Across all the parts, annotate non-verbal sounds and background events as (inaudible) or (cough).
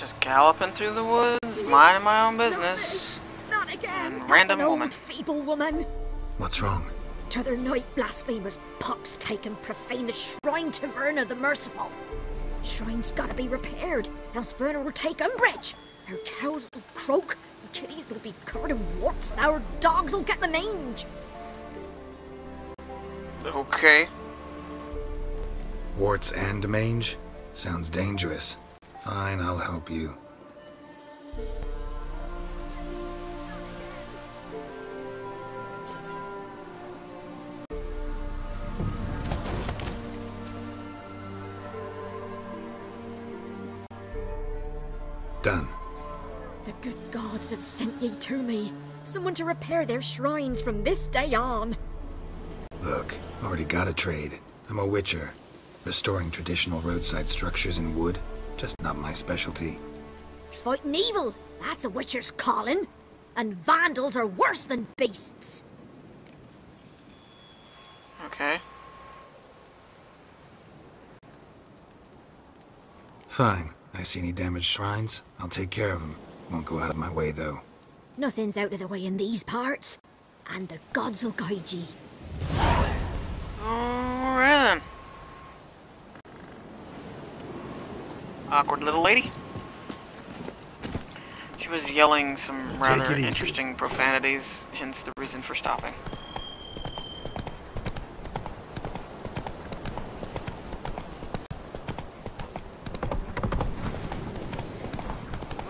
Just galloping through the woods, minding my own business. Not again. And random An old, woman. feeble woman. What's wrong? T'other night, blasphemers pox take and profane the shrine to Verna the Merciful. Shrine's gotta be repaired, else Verna will take umbrage. Our cows will croak, our kitties will be covered in warts, and our dogs will get the mange. Okay. Warts and mange? Sounds dangerous. Fine, I'll help you. Done. The good gods have sent ye to me. Someone to repair their shrines from this day on. Look, already got a trade. I'm a witcher. Restoring traditional roadside structures in wood, just not my specialty. Fighting evil, that's a witcher's calling. And vandals are worse than beasts. Okay. Fine. I see any damaged shrines, I'll take care of them. Won't go out of my way, though. Nothing's out of the way in these parts. And the gods will guide ye. Alright then. Awkward little lady. She was yelling some rather interesting profanities, hence the reason for stopping.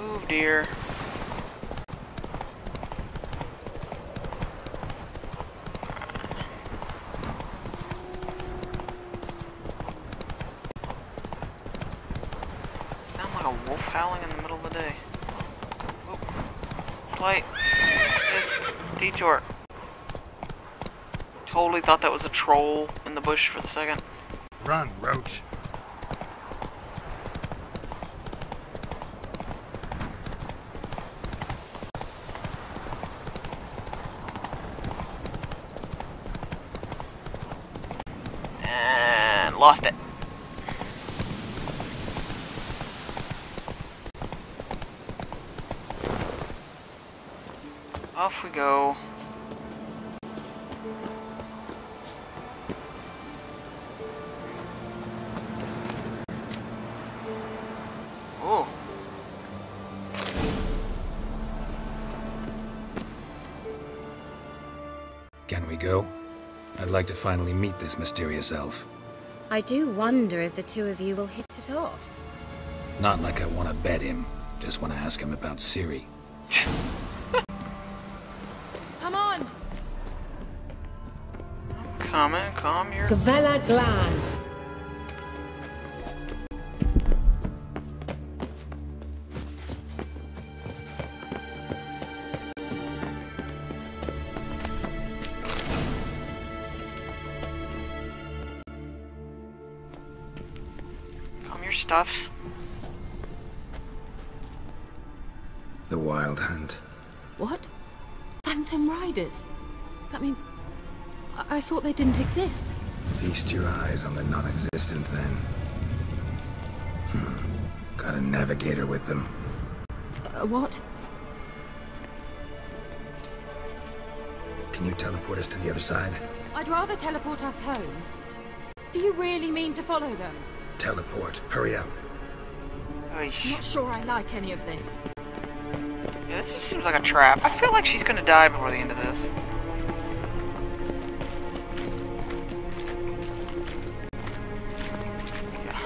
Move, dear. Wolf howling in the middle of the day. Oop. Slight. Just detour. Totally thought that was a troll in the bush for the second. Run, Roach. And lost it. Off we go. Oh. Can we go? I'd like to finally meet this mysterious elf. I do wonder if the two of you will hit it off. Not like I want to bet him, just want to ask him about Ciri. (laughs) Comment, calm your Gavella Glan. stuffs. Exist. Feast your eyes on the non-existent then. Hmm. Got a navigator with them. Uh, what? Can you teleport us to the other side? I'd rather teleport us home. Do you really mean to follow them? Teleport. Hurry up. Oish. Not sure I like any of this. Yeah, this just seems like a trap. I feel like she's gonna die before the end of this.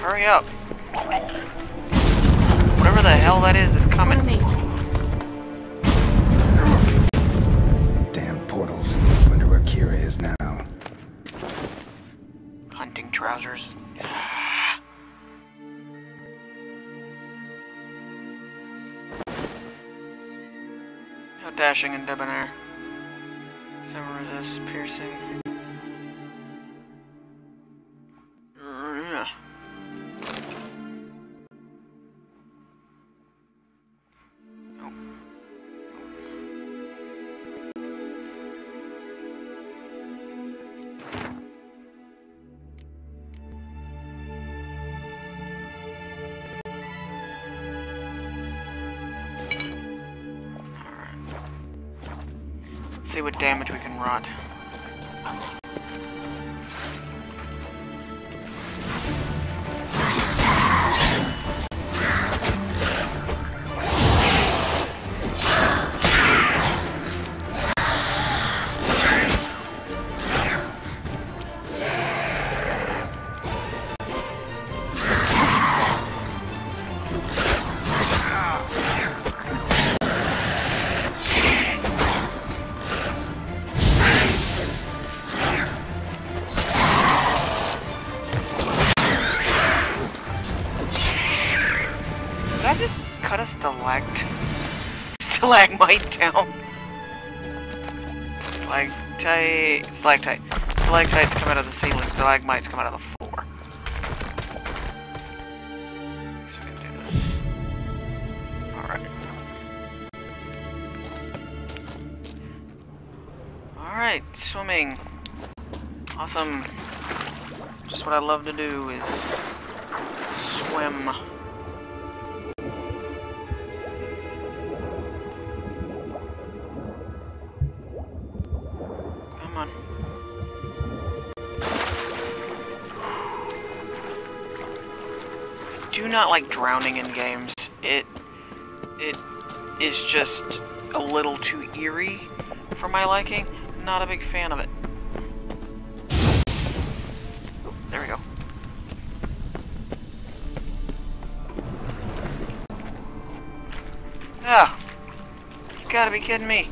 Hurry up. Whatever the hell that is is coming. Follow me. Damn portals. Wonder where Keira is now. Hunting trousers. (sighs) How dashing and debonair. Some resist piercing. See what damage we can rot. I just cut a stalact stalagmite (laughs) down? Stalactite, stalactite. Stalactites come out of the ceiling, stalagmites come out of the floor. Alright. Alright, swimming. Awesome. Just what I love to do is swim. Not like drowning in games. It it is just a little too eerie for my liking. Not a big fan of it. Oh, there we go. Ah! You gotta be kidding me.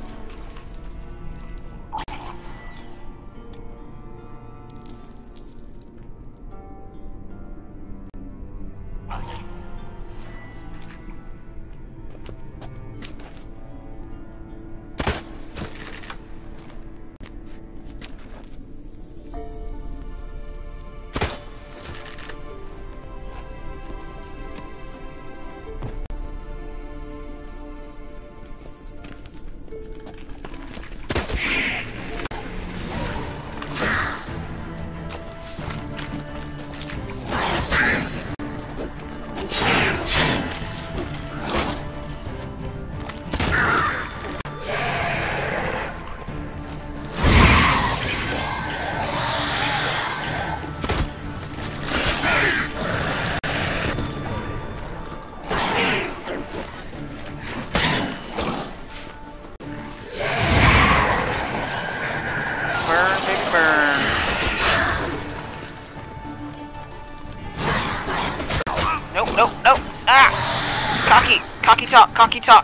Cocky talk,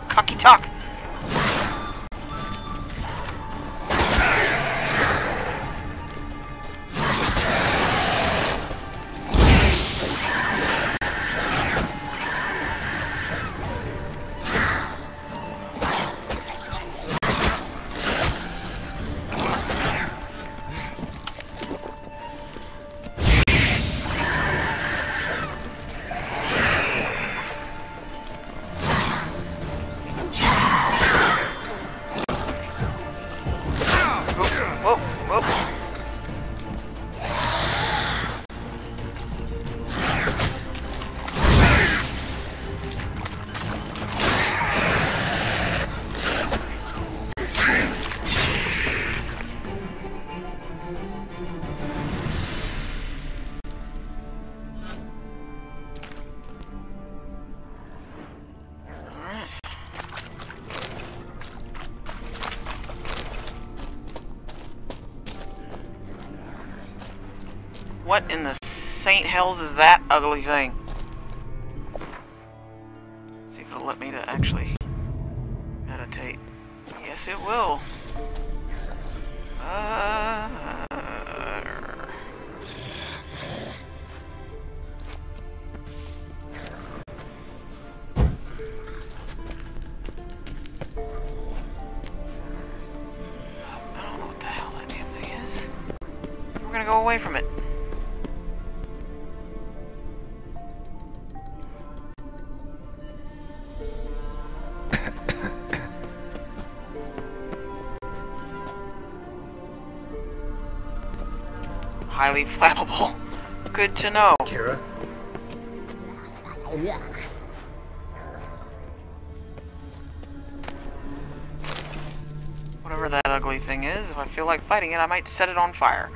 What in the Saint Hells is that ugly thing? see if it'll let me to actually meditate. Yes, it will. Uh, I don't know Highly flammable. Good to know. Keira? whatever that ugly thing is. If I feel like fighting it, I might set it on fire.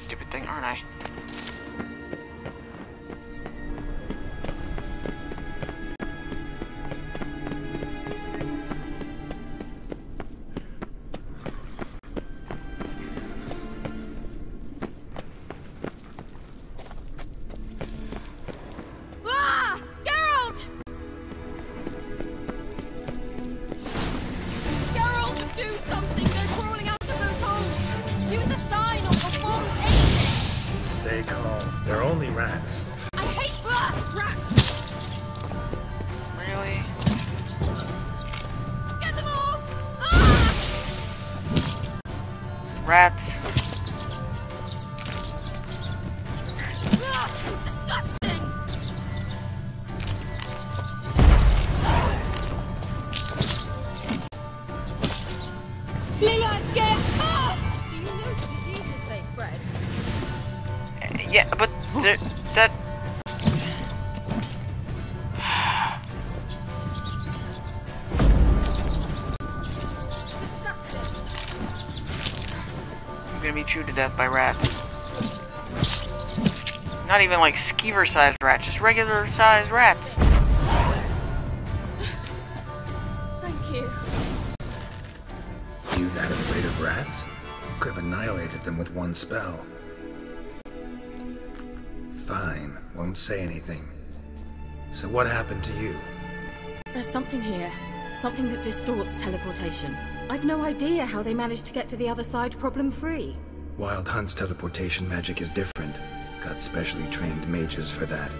Stupid thing, aren't I? Yeah, but there, that. I'm gonna be chewed to death by rats. Not even like skeever sized rats, just regular sized rats. Annihilated them with one spell. Fine, won't say anything. So what happened to you? There's something here. Something that distorts teleportation. I've no idea how they managed to get to the other side problem free. Wild Hunt's teleportation magic is different. Got specially trained mages for that.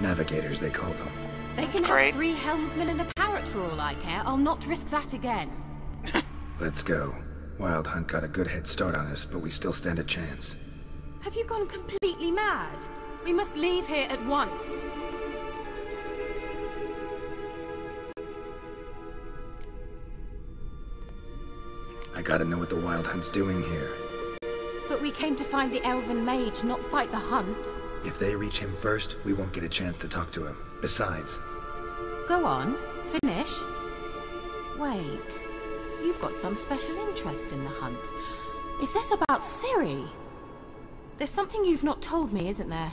Navigators, they call them. They can great. have three helmsmen and a parrot for all I care. I'll not risk that again. Let's go. Wild Hunt got a good head start on us, but we still stand a chance. Have you gone completely mad? We must leave here at once. I gotta know what the Wild Hunt's doing here. But we came to find the elven mage, not fight the hunt. If they reach him first, we won't get a chance to talk to him. Besides, Go on, finish. Wait, you've got some special interest in the hunt. Is this about Ciri? There's something you've not told me, isn't there?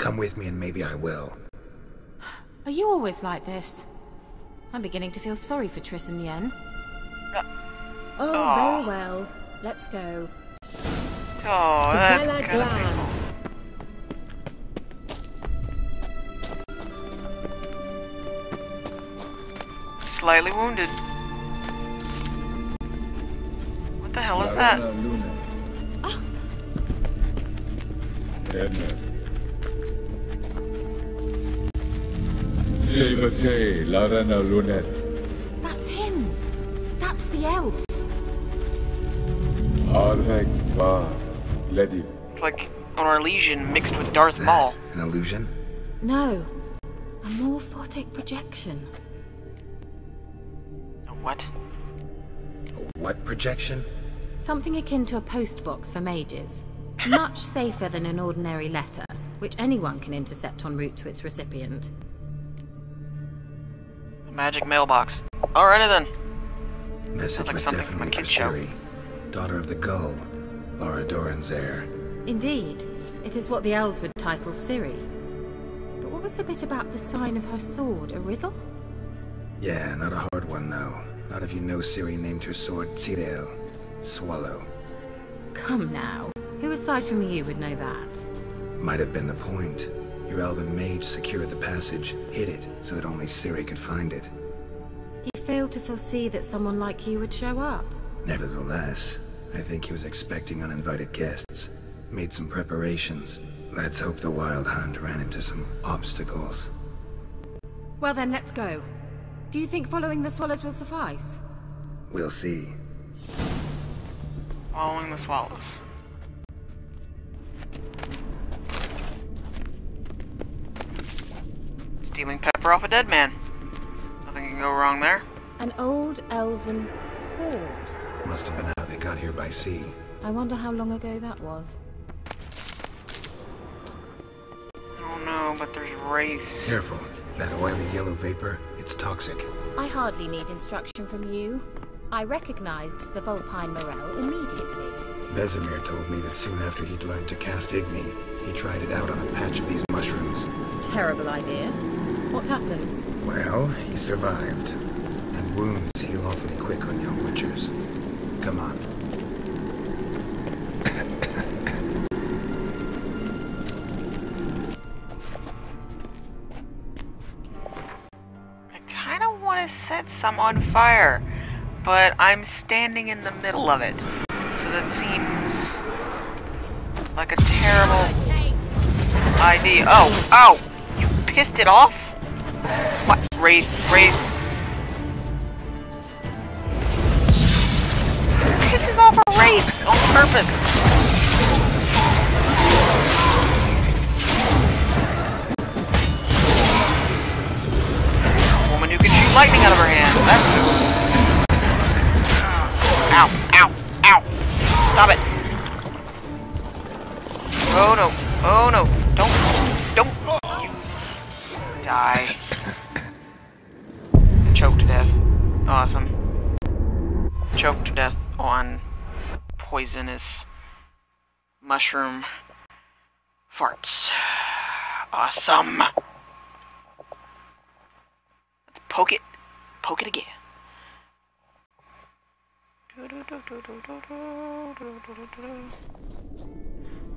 come with me and maybe I will. (sighs) Are you always like this? I'm beginning to feel sorry for Triss and Yen. Oh, Aw. very well. Let's go. Oh, that's Vela kind of Glan. Slightly wounded. What the hell is that? Silvete, Larena Lunet, That's him! That's the elf! Arvek Va, Lediv, It's like an Arlesian mixed with What's Darth that? Maul. An illusion? No, a morphotic projection. A What? A what projection? Something akin to a postbox for mages. (laughs) Much safer than an ordinary letter, which anyone can intercept en route to its recipient. A magic mailbox. Alrighty then. Message like was something from a definitely for kid's show. Ciri, daughter of the Gull, Lara Dorren's heir. Indeed, it is what the elves would title Ciri. But what was the bit about the sign of her sword? A riddle? Yeah, not a hard one though. Not if you know Ciri named her sword Zireael, Swallow. Come now. Who aside from you would know that? Might have been the point. Your elven mage secured the passage, hid it, so that only Ciri could find it. He failed to foresee that someone like you would show up. Nevertheless, I think he was expecting uninvited guests. Made some preparations. Let's hope the Wild Hunt ran into some obstacles. Well then, let's go. Do you think following the swallows will suffice? We'll see. Following the swallows. Stealing pepper off a dead man. Nothing can go wrong there. An old elven port. Must have been how they got here by sea. I wonder how long ago that was. I don't know, but there's race. Careful. That oily yellow vapor, it's toxic. I hardly need instruction from you. I recognized the Vulpine Morel immediately. Vesemir told me that soon after he'd learned to cast Igni, he tried it out on a patch of these mushrooms. Terrible idea. What happened? Well, he survived. And wounds heal awfully quick on young witchers. Come on. I kind of want to set some on fire, but I'm standing in the middle of it. So that seems like a terrible idea. Oh, oh! You pissed it off? What? Wraith, Wraith. Pisses off a Wraith on purpose. Lightning out of her hand. That's Ow, ow, ow. Stop it. Oh no. Oh no. Don't. Don't. You die. (laughs) Choke to death. Awesome. Choke to death on poisonous mushroom farts. Awesome. Let's poke it. Poke it again.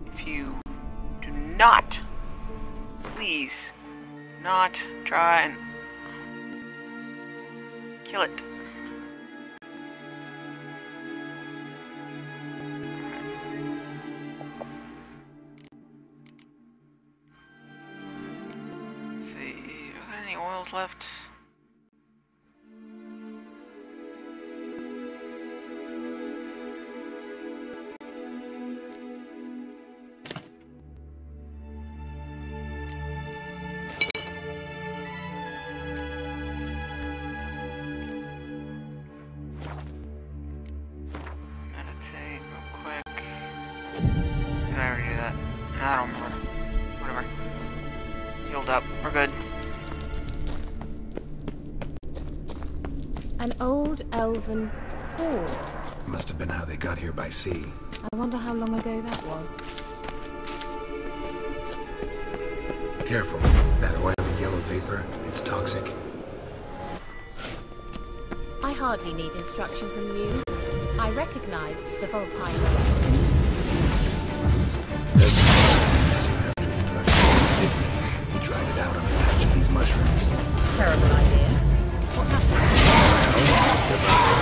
If you do not, please, not try and kill it. Elven port. Must have been how they got here by sea. I wonder how long ago that was. Careful. That oily yellow vapor, it's toxic. I hardly need instruction from you. I recognized the Vulpine Morel Vesemir soon after he'd learned to cast Igni, he tried it out on a patch of these mushrooms. Terrible idea. What happened? Stop.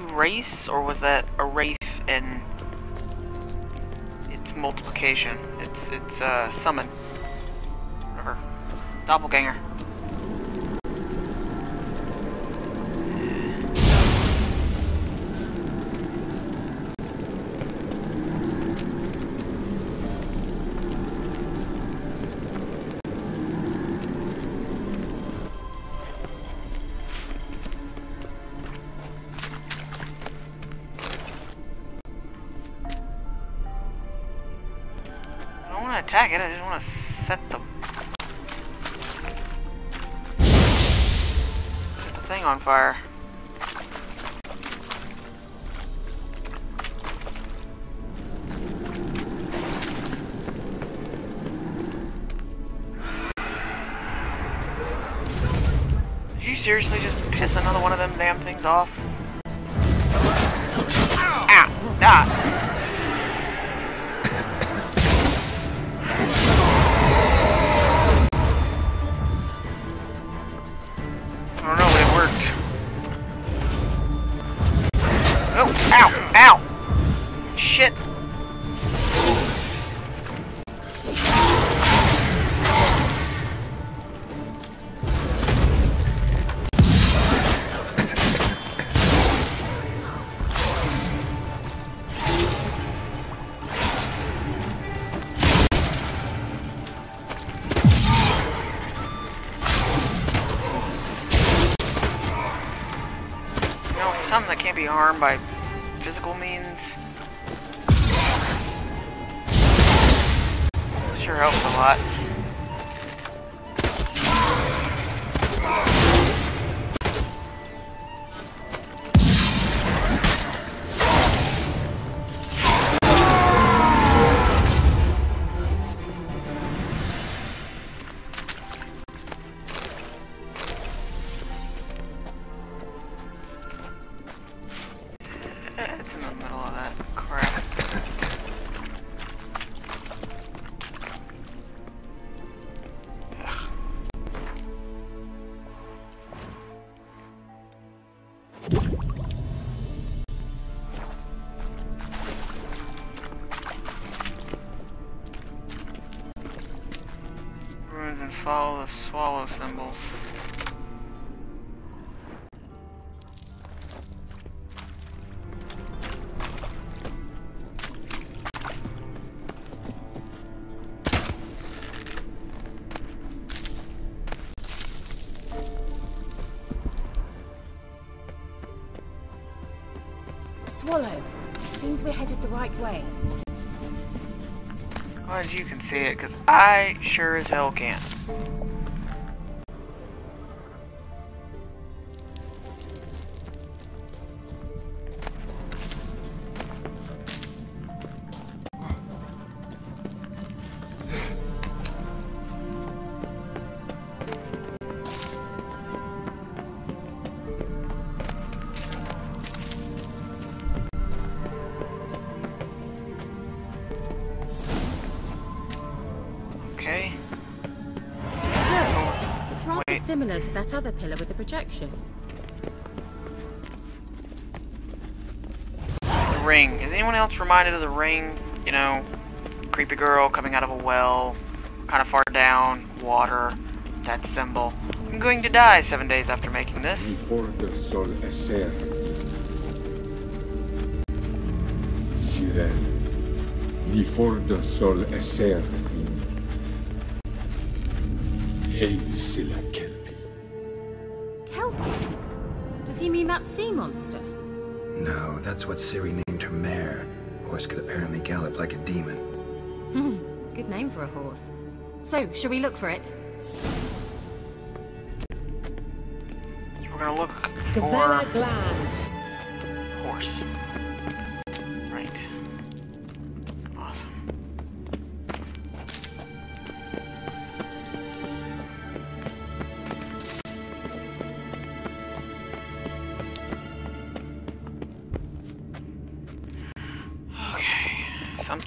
Race or was that a wraith and its multiplication? It's it's uh summon. Whatever. Doppelganger. Attack it, I just want to set the... Set the thing on fire. Did you seriously just piss another one of them damn things off? Ah! Ah! Something that can't be harmed by physical means. Sure helps a lot. The swallow symbols. Swallow. Seems we're headed the right way. Glad you can see it, because I sure as hell can't. Okay. It's rather Wait. similar to that other pillar with the projection. The ring. Is anyone else reminded of the ring? You know, creepy girl coming out of a well, kind of far down, water, that symbol. I'm going to die seven days after making this. Nifordo sol eser. Sirel. Nifordo sol eser. Hey sila kelpi. Kelpie? Does he mean that sea monster? No, that's what Ciri named her mare. Horse could apparently gallop like a demon. Hmm, good name for a horse. So, shall we look for it? We're gonna look Gavella for Glan. horse.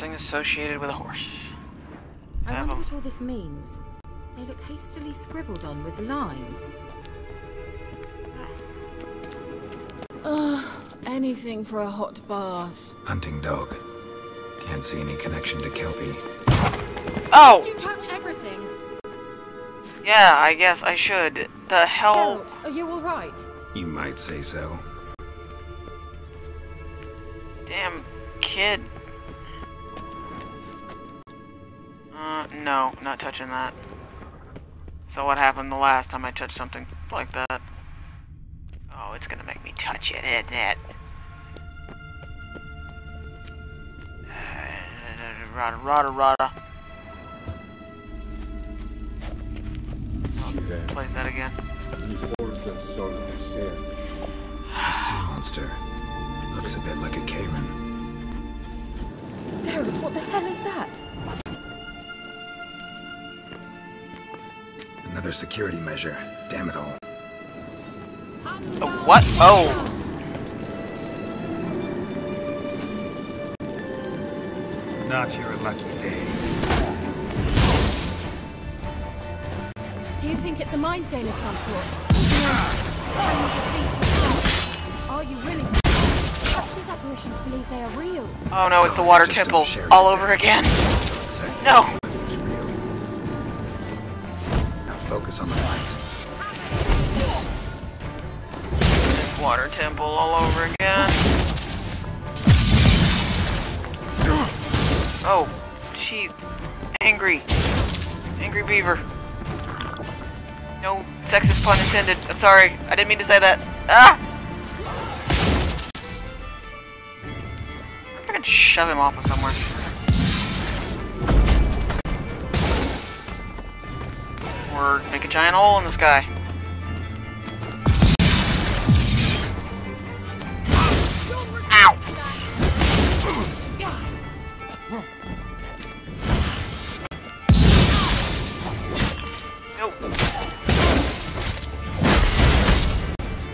Something associated with a horse. I Have wonder a- what all this means. They look hastily scribbled on with lime. Ugh, anything for a hot bath. Hunting dog. Can't see any connection to Kelpie. Oh! You touch everything. Yeah, I guess I should. The hell? Geralt, are you alright? You might say so. Damn kid. No, not touching that. So what happened the last time I touched something like that? Oh, it's gonna make me touch it, isn't it? (sighs) Rada, rada, rada. Sirel. Plays that again. Nifordo sol eser. A sea monster. Looks a bit like a Karen. Geralt, what the hell is that? Another security measure. Damn it all. Oh, what? Oh. Not your lucky day. Do you think it's a mind game of some sort? Can you defeat? Are you willing? Perhaps these apparitions believe they are real. Oh no, it's the water temple all over again. No. Focus on the fight. Water temple all over again. Oh, she angry. Angry beaver. No sexist pun intended. I'm sorry. I didn't mean to say that. Ah! I can shove him off of somewhere. Or make a giant hole in the sky. Ow!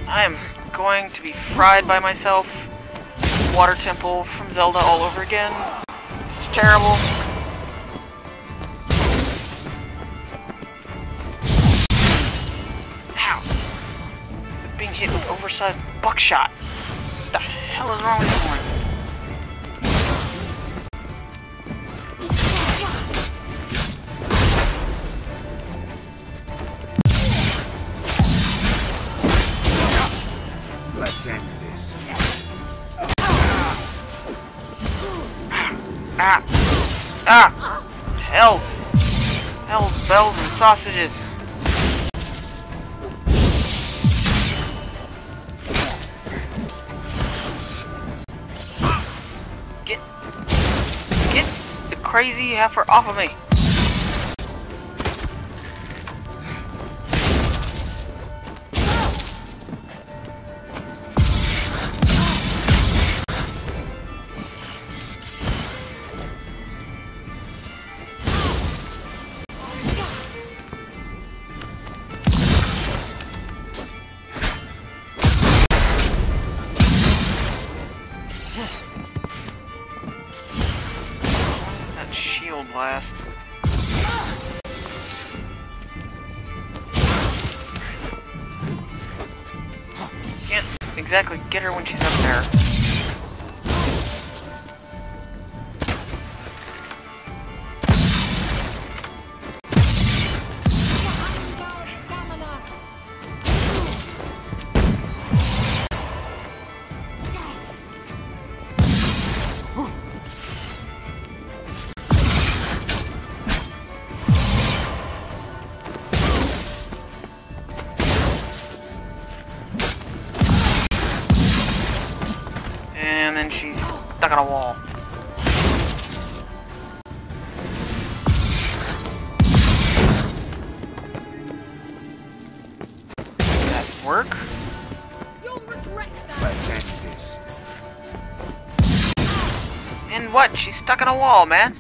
I am going to be fried by myself. Water temple from Zelda all over again. This is terrible. Oversized buckshot. What the hell is wrong with this one? Let's end this. Ah! Ah! Hells! Hells, bells, and sausages! Crazy heifer off of me! Get her when she's up there. And then she's stuck on a wall. Did that work? Let's end this. And what? She's stuck on a wall, man.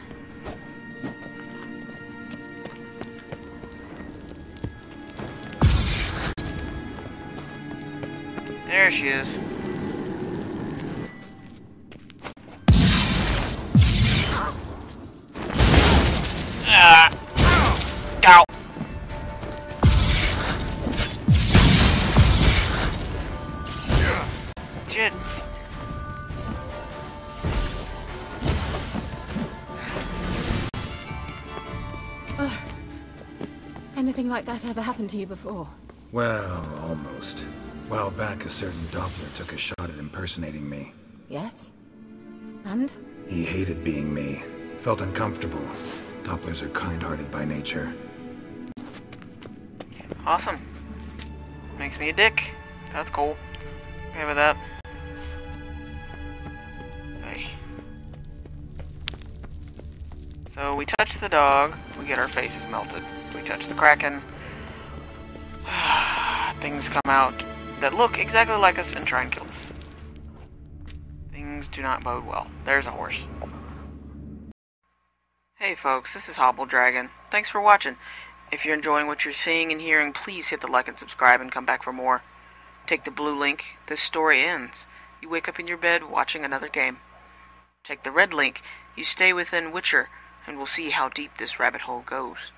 There she is. Like that ever happened to you before? Well, almost. While back, a certain Doppler took a shot at impersonating me. Yes? And? He hated being me. Felt uncomfortable. Dopplers are kind-hearted by nature. Awesome. Makes me a dick. That's cool. Okay with that. Okay. So we touch the dog, we get our faces melted. We touch the kraken. Things come out that look exactly like us and try and kill us. Things do not bode well. There's a horse. Hey folks, this is Hobble Dragon. Thanks for watching. If you're enjoying what you're seeing and hearing, please hit the like and subscribe and come back for more. Take the blue link, this story ends. You wake up in your bed watching another game. Take the red link, you stay within Witcher, and we'll see how deep this rabbit hole goes.